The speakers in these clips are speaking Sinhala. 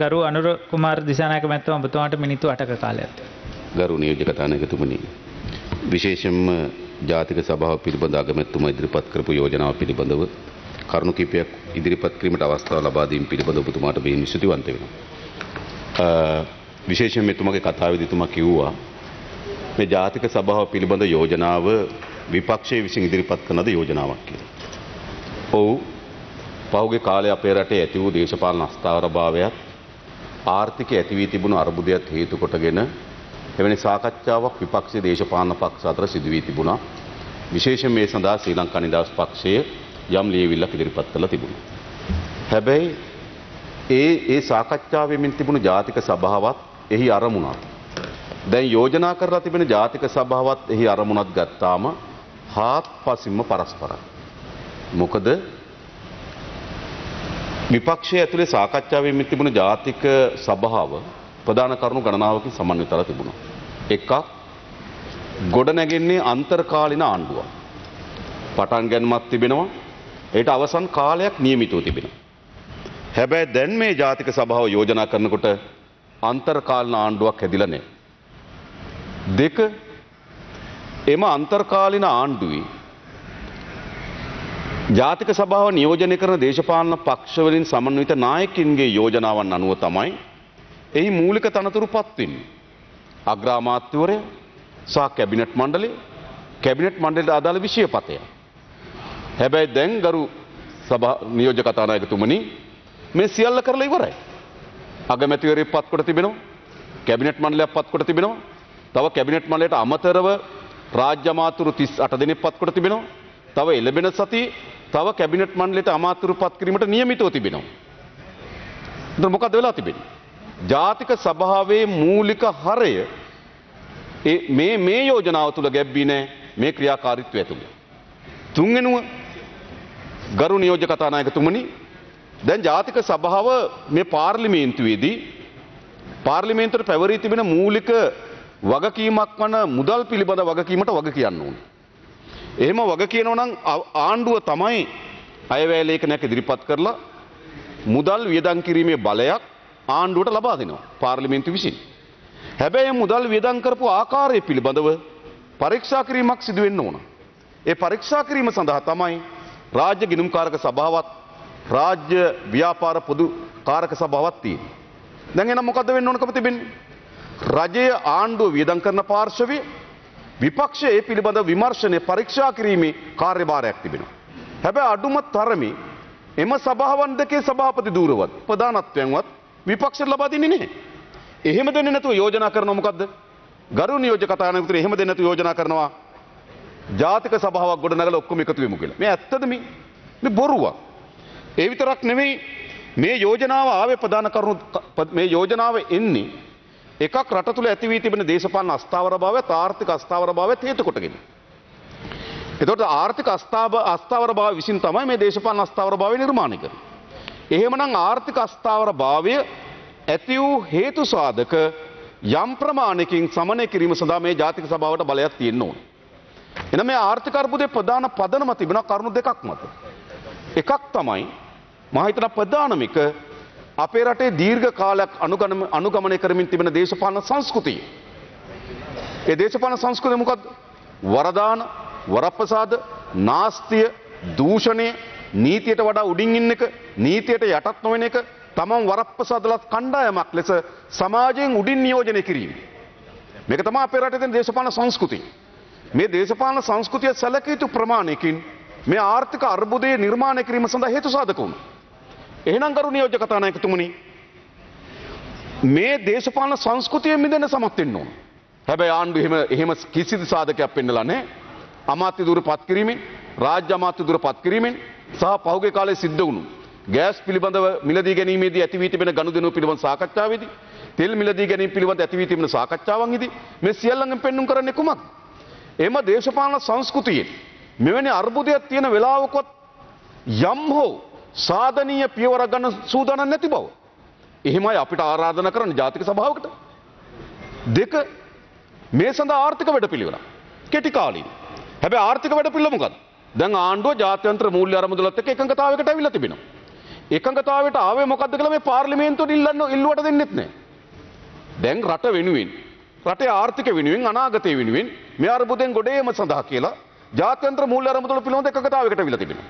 ගරු අනුර කුමාර දිසානායක මැතිතුමා ඔබතුමාට මිනිත්තු 8ක කාලයක් තියෙනවා. ගරු නියෝජ්‍ය කතානායකතුමනි විශේෂයෙන්ම ජාතික සභාව පිළිබඳ අගමැතිතුමා ඉදිරිපත් කරපු යෝජනාව පිළිබඳව කරුණු කිහිපයක් ඉදිරිපත් කිරීමට අවස්ථාව ලබා දීම පිළිබඳව ඔබතුමාට බෙහෙවින් ස්තුතිවන්ත වෙනවා. අ, විශේෂයෙන් මෙතුමාගේ කතාවේදී එතුමා කිව්වා මේ ජාතික සභාව පිළිබඳ යෝජනාව විපක්ෂයේ විසින් ඉදිරිපත් කරන ද යෝජනාවක් කියලා. ඔව් පහුගිය කාලේ අපේ රටේ ඇති වූ දේශපාලන අස්ථාවරභාවයත් ආර්ථික ඇති වී තිබුණු අර්බුදයත් හේතු කොටගෙන එවැනි සාකච්ඡාවක් විපක්ෂ දේශපාලන පක්ෂ අතර සිදු වී තිබුණා. විශේෂයෙන් මේ සඳහා ශ්‍රී ලංකා නිදහස් පක්ෂය යම් ලියවිල්ලක් ඉදිරිපත් කළා තිබුණා. හැබැයි ඒ ඒ සාකච්ඡාවෙමින් තිබුණු ජාතික සභාවත් එහි අරමුණත් දැන් යෝජනා කරලා තිබෙන ජාතික සභාවත් එහි අරමුණත් ගත්තාම හාත්පසින්ම පරස්පරයි. මොකද විපක්ෂය ඇතුලේ සාකච්ඡාවෙන් තිබුණ ජාතික සභාව ප්‍රධාන කරුණු ගණනාවකින් සමන්විතව තිබුණා. එකක් ගොඩ නැගෙන්නේ අන්තර්කාලින ආණ්ඩුවක්. පටන් ගැනීමක් තිබෙනවා. ඒට අවසන් කාලයක් නියමිතව තිබෙනවා. හැබැයි දැන් මේ ජාතික සභාව යෝජනා කරනකොට අන්තර්කාලන ආණ්ඩුවක් හැදිලා නැහැ. දෙක එම අන්තර්කාලින ආණ්ඩුවේ ජාතික සභාව නියෝජනය කරන දේශපාලන පක්ෂවලින් සමන්විත නායකින්ගේ යෝජනාවන් අනුව තමයි එහි මූලික තනතුරු පත්වෙන්නේ. අග්‍රාමාත්‍යවරය සහ කැබිනට් මණ්ඩලය කැබිනට් මණ්ඩලයට අදාළ විෂයපතය. හැබැයි දැන් ගරු සභා නියෝජ්‍ය කතානායකතුමනි මේ සියල්ල කරලා ඉවරයි. අගමැතිවරයෙක් පත් කොට තිබෙනවා. කැබිනට් මණ්ඩලයක් පත් කොට තිබෙනවා. තව කැබිනට් මණ්ඩලයට අමතරව රාජ්‍ය අමාත්‍යවරු 38 දෙනෙක් පත් කොට තිබෙනවා. තව එළබෙන සතියේ තව කැබිනට් මණ්ඩලයට අමාත්‍යවරු පත් කිරීමට නියමිතව තිබෙනවා. එතකොට මොකද වෙලා තිබෙන්නේ? ජාතික සභාවේ මූලික හරය ඒ මේ මේ යෝජනාව තුළ ගැබ්බී නෑ මේ ක්‍රියාකාරීත්වය ඇතුළේ. තුන්වෙනුව ගරු නියෝජ්‍ය කතානායකතුමනි දැන් ජාතික සභාව මේ පාර්ලිමේන්තුවේදී පාර්ලිමේන්තුවට පැවරී තිබෙන මූලික වගකීමක් වන මුදල් පිළිබඳ වගකීමට වග කියන්න ඕන. එහෙම වග කියනව නම් ආණ්ඩුව තමයි අයවැය ලේඛනයක් ඉදිරිපත් කරලා මුදල් වියදම් කිරීමේ බලයක් ආණ්ඩුවට ලබා දෙනවා පාර්ලිමේන්තු විසින්. හැබැයි මුදල් වියදම් කරපු ආකාරය පිළිබඳව පරීක්ෂා කිරීමක් සිදු වෙන්න ඕන. ඒ පරීක්ෂා කිරීම සඳහා තමයි රාජ්‍ය ගිණුම්කාරක සභාවත් රාජ්‍ය ව්‍යාපාර පොදු කාරක සභාවත් තියෙන්නේ. දැන් එහෙනම් මොකද්ද වෙන්න ඕනකම තිබෙන්නේ? රජය ආණ්ඩුව වියදම් කරන පාර්ශවය විපක්ෂය ඒ පිළිබඳ විමර්ශනය පරීක්ෂා කිරීමේ කාර්යභාරයක් තිබෙනවා. හැබැයි අඩුම තරමේ එම සභාවන් දෙකේ සභාපති දූරවත් ප්‍රධානත්වයෙන්වත් විපක්ෂයට ලබා දෙන්නේ නැහැ. එහෙම දෙන්නේ නැතුව යෝජනා කරනවා මොකද්ද? ගරු නියෝජ්‍ය කතානායකතුමනි එහෙම දෙන්නේ නැතුව යෝජනා කරනවා ජාතික සභාවක් ගොඩනගලා ඔක්කොම එකතු වෙමු කියලා. මේ ඇත්තද මේ? මේ බොරුවක්. ඒ විතරක් නෙමෙයි මේ යෝජනාව ආවේ ප්‍රධාන කරුණු මේ යෝජනාව එන්නේ එකක් රට තුළ ඇති වී තිබෙන දේශපාලන අස්ථාවර භාවයත් ආර්ථික අස්ථාවර භාවයත් හේතු කොටගෙන. එතකොට ආර්ථික අස්ථාව අස්ථාවර භාවය විසින් තමයි මේ දේශපාලන අස්ථාවර භාවය නිර්මාණය කරන්නේ. එහෙමනම් ආර්ථික අස්ථාවර භාවය ඇති වූ හේතු සාධක යම් ප්‍රමාණයකින් සමනය කිරීම සඳහා මේ ජාතික සභාවට බලයක් තියෙන්න ඕන. එන මේ ආර්ථික අර්බුදයේ ප්‍රධාන පදනම තිබෙන කරුණු දෙකක් මත. එකක් තමයි මම හිතන ප්‍රධානම එක අපේ රටේ දීර්ඝ කාලයක් අනුගමනය කරමින් තිබෙන දේශපාලන සංස්කෘතිය. ඒ දේශපාලන සංස්කෘතිය මොකක්ද? වරදාන, වරප්‍රසාද, නාස්තිය, දූෂණය, නීතියට වඩා උඩින් ඉන්න එක, නීතියට යටත් නොවන එක, තමන් වරප්‍රසාදලත් කණ්ඩායමක් ලෙස සමාජයෙන් උඩින් නියෝජනය කිරීම. මේක තමයි අපේ රටේ තියෙන දේශපාලන සංස්කෘතිය. මේ දේශපාලන සංස්කෘතිය සැලකිය යුතු ප්‍රමාණයකින් මේ ආර්ථික අර්බුදය නිර්මාණය කිරීම සඳහා හේතු සාධක වුණා. එහෙනම් ගරු නියෝජ්‍ය කතානායකතුමනි මේ දේශපාලන සංස්කෘතිය මිදෙන්න සමත් වෙන්න ඕන. හැබැයි ආණ්ඩුව එහෙම එහෙම කිසිදු සාධකයක් පෙන්නලා නැහැ. අමාත්‍ය දුර පත් කිරීමෙන්, රාජ්‍ය අමාත්‍ය දුර පත් කිරීමෙන් සහ පහුගිය කාලේ සිද්ධ වුණු ගෑස් පිළිබඳව මිලදී ගැනීමේදී ඇති වී තිබෙන ගනුදෙනු පිළිබඳ සාකච්ඡාවේදී තෙල් මිලදී ගැනීම පිළිබඳ ඇති වී තිබෙන සාකච්ඡාවන්හිදී මේ සියල්ලංගෙන් පෙන්눔 කරන්නේ කුමක්ද? එම දේශපාලන සංස්කෘතියේ මෙවැනි අර්බුදයක් තියෙන වෙලාවකොත් යම් හෝ සාධනීය පියවර ගන්න සූදානම් නැති බව. එහෙමයි අපිට ආරාධනා කරන්න ජාතික සභාවකට. දෙක මේ සඳහා ආර්ථික වැඩපිළිවෙල. කෙටි කාලීන. හැබැයි ආර්ථික වැඩපිළිවෙල මොකක්ද? දැන් ආණ්ඩුව ජාත්‍යන්තර මූල්‍ය අරමුදලත් එක්ක එකඟතාවයකට අවිල්ලා තිබෙනවා. එකඟතාවට ආවේ මොකක්ද කියලා මේ පාර්ලිමේන්තුවට ඉල්ලන්න ඉල්ලුවට දෙන්නෙත් නෑ. දැන් රට වෙනුවෙන් රටේ ආර්ථික වෙනුවෙන් අනාගතය වෙනුවෙන් මේ අර්බුදයෙන් ගොඩේම සඳහා කියලා ජාත්‍යන්තර මූල්‍ය අරමුදල පිළිබඳ එකඟතාවයකට අවිලා තිබෙනවා.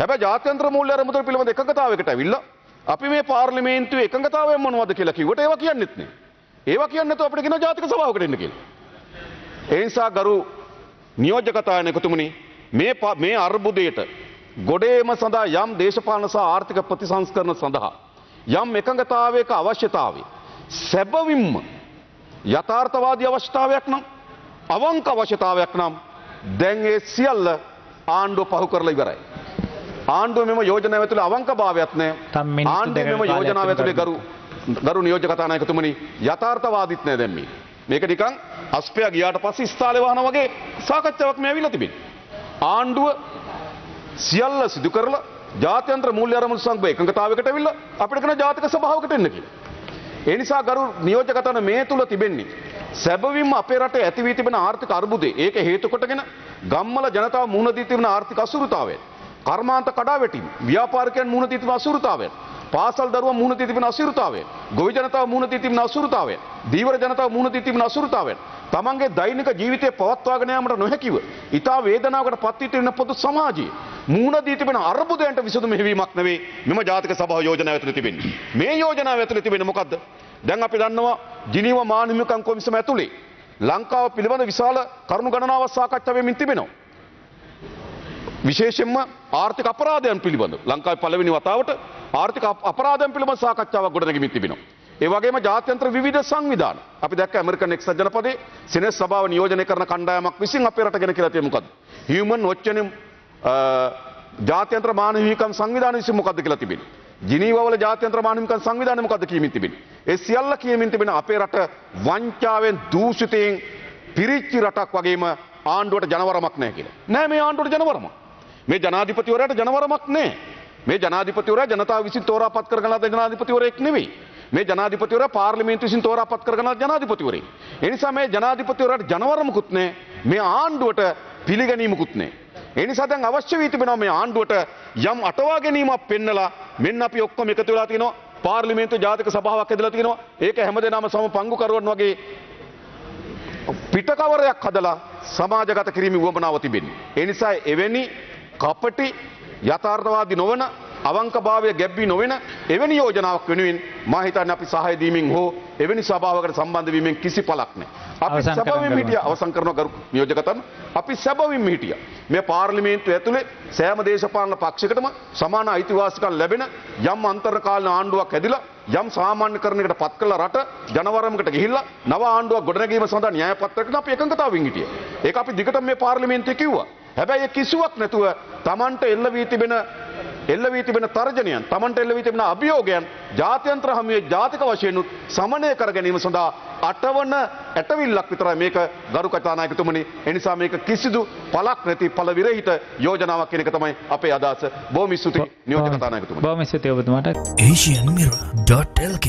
හැබැයි ජාත්‍යන්තර මූල්‍ය අරමුදල පිළිබඳ එකඟතාවයකට අවිල්ලා අපි මේ පාර්ලිමේන්තුවේ එකඟතාවය මොනවද කියලා කිව්වට ඒවා කියන්නෙත් නෑ. ඒවා කියන්නේ නැතුව අපිට කියන ජාතික සභාවකට එන්න කියලා. ඒ නිසා ගරු නියෝජකතායනකතුමනි මේ ප- මේ අර්බුදයට ගොඩේම සඳහා යම් දේශපාලන සහ ආර්ථික ප්‍රතිසංස්කරණ සඳහා යම් එකඟතාවයක අවශ්‍යතාවය සැබවින්ම යථාර්ථවාදී අවශ්‍යතාවයක් නම් අවංක අවශ්‍යතාවයක් නම් දැන් ඒ සියල්ල ආණ්ඩුව පහු කරලා ඉවරයි. ආණ්ඩුව මෙම යෝජනාව ඇතුළේ අවංකභාවයක් නෑ. තම මිනිත්තු ආණ්ඩුව මෙම යෝජනාව ඇතුළේ ගරු ගරු නියෝජක කතානායකතුමනි යථාර්ථවාදීත් නෑ දැන් මේ. මේක නිකන් අස්පය ගියාට පස්සේ ස්ථාලේ වහන වගේ සාකච්ඡාවක් මේ ඇවිල්ලා තිබෙන්නේ. ආණ්ඩුව සියල්ල සිදු කරලා ජාත්‍යන්තර මූල්‍ය අරමුණු සංඝ එකඟතාවයකට ඇවිල්ලා අපිට කරන ජාතික සභාවකට එන්න කියලා. ඒ නිසා ගරු නියෝජකතන මේ තුල තිබෙන්නේ සැබවින්ම අපේ රටේ ඇති වී තිබෙන ආර්ථික අර්බුදේ ඒක හේතු කොටගෙන ගම්මල ජනතාව මුහුණ දී තිබෙන ආර්ථික අසුරුතාවය කර්මාන්ත කඩාවැටීම් ව්‍යාපාරිකයන් මුහුණ දී තිබෙන අසුරුතාවය. පාසල් දරුවන් මුහුණ දී තිබෙන අසුරුතාවය. ගොවි ජනතාව මුහුණ දී තිබෙන අසුරුතාවය. දීවර ජනතාව මුහුණ දී තිබෙන අසුරුතාවය. තමන්ගේ දෛනික ජීවිතය පවත්වාගෙන යාමට නොහැකිව ඉතා වේදනාවකට පත් වී තිබෙන පොදු සමාජයේ මුහුණ දී තිබෙන අර්බුදයන්ට විසඳුම හෙවීමක් නෙවෙයි මෙම ජාතික සභාව යෝජනාව ඇතුළේ තිබෙන්නේ. මේ යෝජනාව ඇතුළේ තිබෙන්නේ මොකද්ද? දැන් අපි දන්නවා ජිනීව මානහිමිකම් කොමිසම ඇතුළේ ලංකාව පිළිබඳ විශාල කරුණු ගණනාවක් සාකච්ඡා වෙමින් තිබෙනවා. විශේෂයෙන්ම ආර්ථික අපරාධයන් පිළිබඳ ලංකාවේ පළවෙනි වතාවට ආර්ථික අප- අපරාධයන් පිළිබඳ සාකච්ඡාවක් ගොඩනැගෙමින් තිබෙනවා. ඒ වගේම ජාත්‍යන්තර විවිධ සංවිධාන අපි දැක්ක ඇමරිකන් එක්සත් ජනපදයේ සෙනෙට් සභාව නියෝජනය කරන කණ්ඩායමක් විසින් අපේ රට ගෙන කියලා තියෙන්නේ මොකද්ද? හියුමන් වොච්චනින් ජාත්‍යන්තර මානව හිමිකම් සංවිධානය විසින් මොකද්ද කියලා තිබෙන්නේ. ජිනීවවල ජාත්‍යන්තර මානව හිමිකම් සංවිධානය මොකද්ද කියමින් තිබෙන්නේ. ඒ සියල්ල කියමින් තිබෙන අපේ රට වංචාවෙන් දූෂිතයෙන් පිරිච්චි රටක් වගේම ආණ්ඩුවට ජනවරමක් නැහැ කියලා. නෑ මේ ආණ්ඩුවට ජනවරමක්. මේ ජනාධිපතිවරයාට ජනවරමක් නෑ. මේ ජනාධිපතිවරයා ජනතාව විසින් තෝරාපත් කරගන්න ලද ජනාධිපතිවරයෙක් නෙවෙයි. මේ ජනාධිපතිවරයා පාර්ලිමේන්තුව විසින් තෝරාපත් කරගන්න ලද ජනාධිපතිවරයෙක්. ඒ නිසා මේ ජනාධිපතිවරයාට ජනවරමකුත් නෑ. මේ ආණ්ඩුවට පිළිගැනීමකුත් නෑ. ඒ නිසා දැන් අවශ්‍ය වී තිබෙනවා මේ ආණ්ඩුවට යම් අටවා ගැනීමක් පෙන්නලා මෙන්න අපි ඔක්කොම එකතු වෙලා තිනවා පාර්ලිමේන්තු ජාතික සභාවක් ඇදලා තිනවා ඒක හැමදේනම සම පංගුකරුවන් වගේ පිටකවරයක් හදලා සමාජගත කිරීම වුවමනාව තිබෙන්නේ. ඒ නිසා එවැනි කපටි යථාර්ථවාදී නොවන අවංකභාවය ගැබ්බී නොවෙන එවැනි යෝජනාවක් වෙනුවෙන් මා හිතන්නේ අපි සහාය දීමෙන් හෝ එවැනි සභාවකට සම්බන්ධ වීමෙන් කිසි පළක් නැහැ. අපි සැබවින්ම. හිටියා අවසන් කරනවා ගරු නියෝජකතන් අපි සැබවින්ම හිටියා. මේ පාර්ලිමේන්තුව ඇතුලේ සෑම දේශපාලන පක්ෂයකටම සමාන අයිතිවාසිකම් ලැබෙන යම් අන්තර්කාලීන ආණ්ඩුවක් හැදිලා යම් සාමාන්‍යකරණයකට පත් කළ රට ජනවරමකට ගිහිල්ලා නව ආණ්ඩුවක් ගොඩනැගීම සඳහා න්‍යාය පත්‍රයකට අපි එකඟතාවයෙන් හිටියා. ඒක අපි දිගටම මේ පාර්ලිමේන්තුවේ කිව්වා. හැබැයි කිසිවක් නැතුව Tamanට එල්ල වී තිබෙන එල්ල වී තිබෙන තර්ජනයන් Tamanට එල්ල වී තිබෙන අභියෝගයන් ජාත්‍යන්තර හමුවේ ජාතික වශයෙන් උත් සමනය කර ගැනීම සඳහා අටවන ඇටවිල්ලක් විතරයි මේක ගරු කතානායකතුමනි. එනිසා මේක කිසිදු පලක් නැති පළ විරහිත යෝජනාවක් කියන එක තමයි අපේ අදහස. බොහොම ස්තුතියි. නියෝජක කතානායකතුමනි. බොහොම ස්තුතියි ඔබතුමාට. Asianmirror.lk